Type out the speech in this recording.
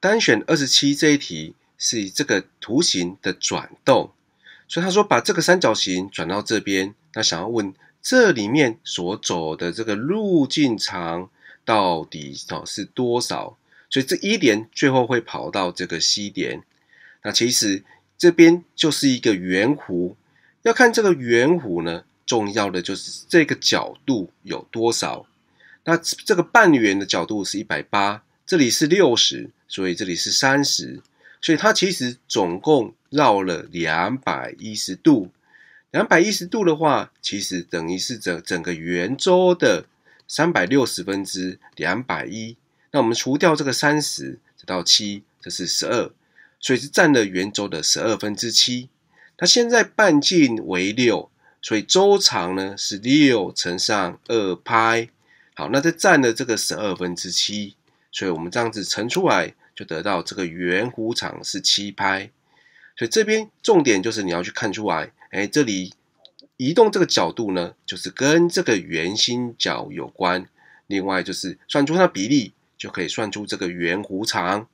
单选二十七这一题是以这个图形的转动，所以他说把这个三角形转到这边，那想要问这里面所走的这个路径长到底哦是多少？所以这一点最后会跑到这个 C 点。那其实这边就是一个圆弧，要看这个圆弧呢，重要的就是这个角度有多少。那这个半圆的角度是一百八，这里是六十，所以这里是三十，所以它其实总共绕了两百一十度。两百一十度的话，其实等于是整整个圆周的三百六十分之两百一。那我们除掉这个三十，这到七，这是十二，所以是占了圆周的十二分之七。那现在半径为六，所以周长呢是六乘上二拍。好，那这占了这个十二分之七，所以我们这样子乘出来，就得到这个圆弧长是七拍。所以这边重点就是你要去看出来，哎，这里移动这个角度呢，就是跟这个圆心角有关。另外就是算出它的比例，就可以算出这个圆弧长。